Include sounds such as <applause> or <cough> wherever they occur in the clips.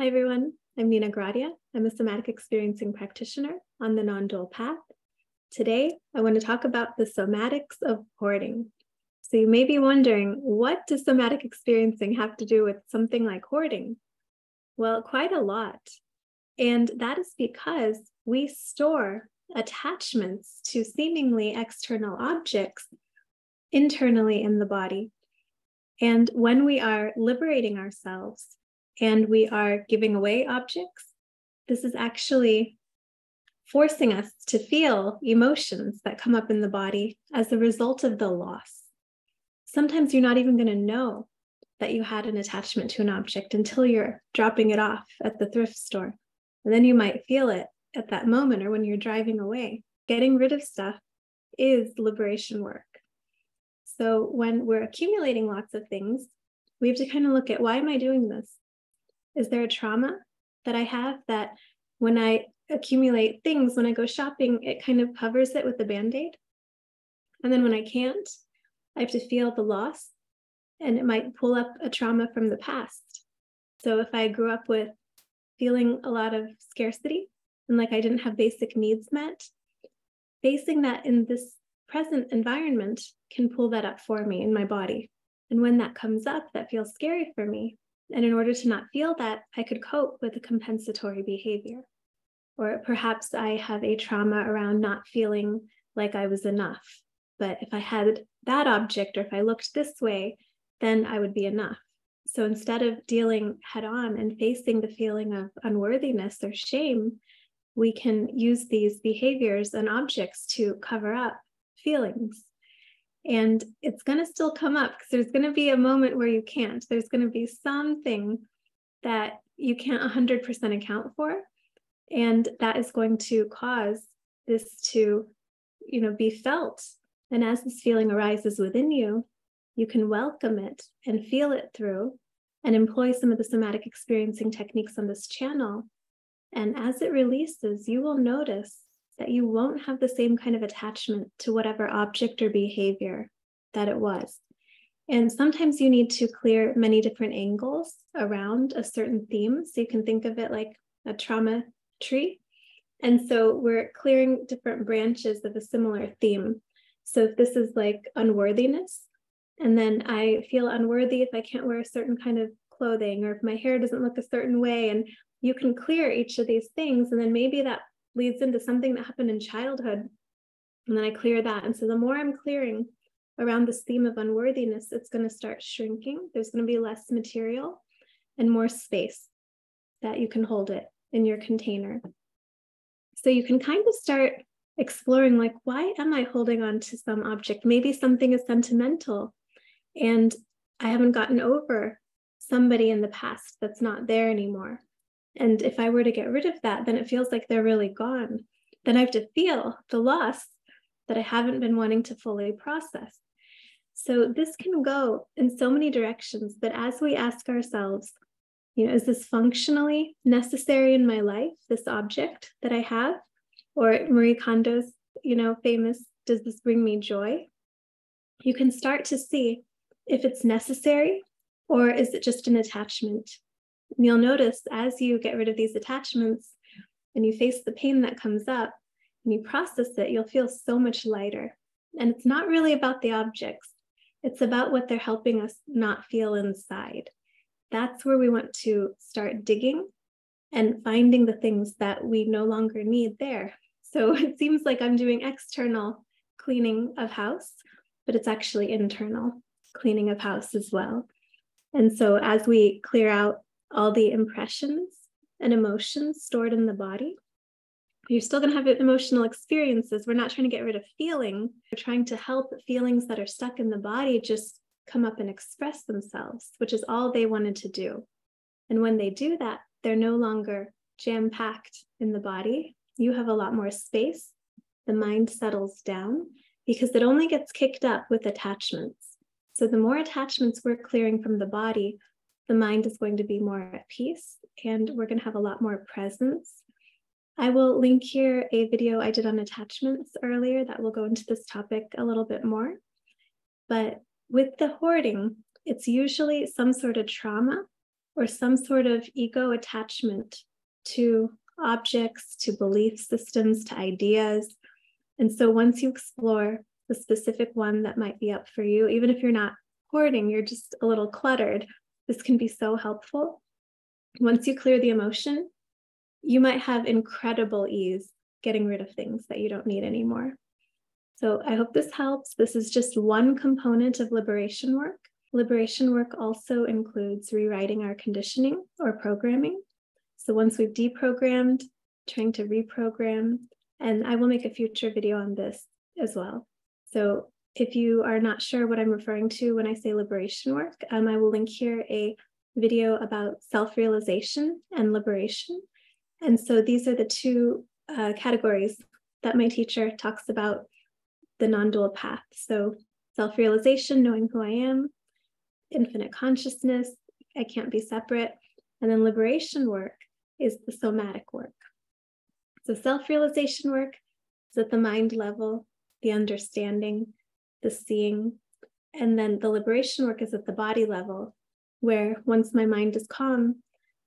Hi, everyone. I'm Nina Goradia. I'm a somatic experiencing practitioner on the non dual path. Today, I want to talk about the somatics of hoarding. So, you may be wondering what does somatic experiencing have to do with something like hoarding? Well, quite a lot. And that is because we store attachments to seemingly external objects internally in the body. And when we are liberating ourselves and we are giving away objects, this is actually forcing us to feel emotions that come up in the body as a result of the loss. Sometimes you're not even going to know that you had an attachment to an object until you're dropping it off at the thrift store. And then you might feel it at that moment or when you're driving away. Getting rid of stuff is liberation work. So when we're accumulating lots of things, we have to kind of look at why am I doing this? Is there a trauma that I have that when I accumulate things, when I go shopping, it kind of covers it with a band aid? And then when I can't, I have to feel the loss and it might pull up a trauma from the past. So if I grew up with feeling a lot of scarcity and like I didn't have basic needs met, facing that in this present environment can pull that up for me in my body. And when that comes up, that feels scary for me. And in order to not feel that, I could cope with a compensatory behavior. Or perhaps I have a trauma around not feeling like I was enough. But if I had that object or if I looked this way, then I would be enough. So instead of dealing head on and facing the feeling of unworthiness or shame, we can use these behaviors and objects to cover up feelings and it's going to still come up because there's going to be a moment where you can't. There's going to be something that you can't 100% account for. And that is going to cause this to, you know, be felt. And as this feeling arises within you, you can welcome it and feel it through and employ some of the somatic experiencing techniques on this channel. And as it releases, you will notice that you won't have the same kind of attachment to whatever object or behavior that it was. And sometimes you need to clear many different angles around a certain theme. So you can think of it like a trauma tree. And so we're clearing different branches of a similar theme. So if this is like unworthiness, and then I feel unworthy if I can't wear a certain kind of clothing or if my hair doesn't look a certain way, and you can clear each of these things. And then maybe that leads into something that happened in childhood. And then I clear that. And so the more I'm clearing around this theme of unworthiness, it's going to start shrinking. There's going to be less material and more space that you can hold it in your container. So you can kind of start exploring like, why am I holding on to some object? Maybe something is sentimental and I haven't gotten over somebody in the past that's not there anymore. And if I were to get rid of that, then it feels like they're really gone. Then I have to feel the loss that I haven't been wanting to fully process. So this can go in so many directions, but as we ask ourselves, you know, is this functionally necessary in my life, this object that I have? Or Marie Kondo's, you know, famous, does this bring me joy? You can start to see if it's necessary or is it just an attachment? And you'll notice as you get rid of these attachments and you face the pain that comes up and you process it, you'll feel so much lighter. And it's not really about the objects, it's about what they're helping us not feel inside. That's where we want to start digging and finding the things that we no longer need there. So <laughs> it seems like I'm doing external cleaning of house, but it's actually internal cleaning of house as well. And so as we clear out all the impressions and emotions stored in the body. You're still going to have emotional experiences. We're not trying to get rid of feeling. We're trying to help feelings that are stuck in the body just come up and express themselves, which is all they wanted to do. And when they do that, they're no longer jam packed in the body. You have a lot more space. The mind settles down because it only gets kicked up with attachments. So the more attachments we're clearing from the body, the mind is going to be more at peace and we're going to have a lot more presence. I will link here a video I did on attachments earlier that will go into this topic a little bit more. But with the hoarding, it's usually some sort of trauma or some sort of ego attachment to objects, to belief systems, to ideas. And so once you explore the specific one that might be up for you, even if you're not hoarding, you're just a little cluttered, this can be so helpful. Once you clear the emotion, you might have incredible ease getting rid of things that you don't need anymore. So I hope this helps. This is just one component of liberation work. Liberation work also includes rewriting our conditioning or programming. So once we've deprogrammed, trying to reprogram, and I will make a future video on this as well. So if you are not sure what I'm referring to when I say liberation work, um, I will link here a video about self-realization and liberation. And so these are the two uh, categories that my teacher talks about the non-dual path. So self-realization, knowing who I am, infinite consciousness, I can't be separate. And then liberation work is the somatic work. So self-realization work is at the mind level, the understanding, the seeing. And then the liberation work is at the body level, where once my mind is calm,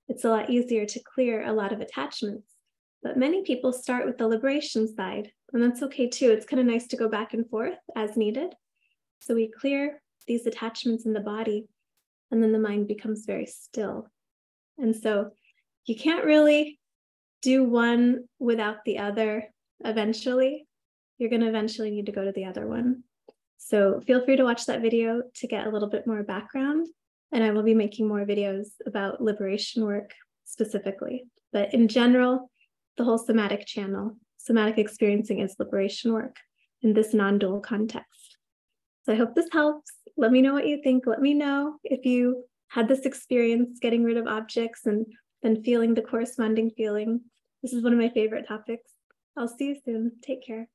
it's a lot easier to clear a lot of attachments. But many people start with the liberation side, and that's okay too. It's kind of nice to go back and forth as needed. So we clear these attachments in the body, and then the mind becomes very still. And so you can't really do one without the other eventually. You're going to eventually need to go to the other one. So feel free to watch that video to get a little bit more background. And I will be making more videos about liberation work specifically. But in general, the whole somatic channel, somatic experiencing is liberation work in this non dual context. So I hope this helps. Let me know what you think. Let me know if you had this experience getting rid of objects and then feeling the corresponding feeling. This is one of my favorite topics. I'll see you soon. Take care.